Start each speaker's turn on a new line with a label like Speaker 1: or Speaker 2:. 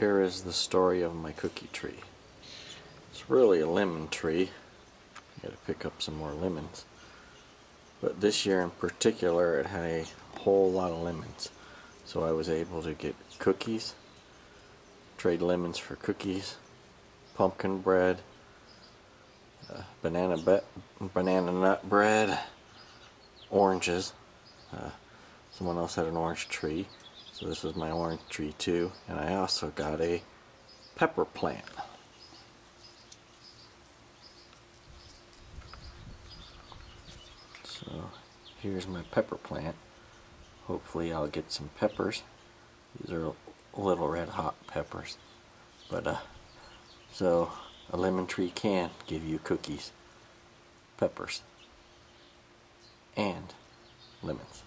Speaker 1: Here is the story of my cookie tree. It's really a lemon tree. Gotta pick up some more lemons. But this year in particular it had a whole lot of lemons. So I was able to get cookies, trade lemons for cookies, pumpkin bread, uh, banana banana nut bread, oranges. Uh, someone else had an orange tree. So this was my orange tree too. And I also got a pepper plant. So here's my pepper plant. Hopefully I'll get some peppers. These are little red hot peppers. But uh, so a lemon tree can give you cookies, peppers, and lemons.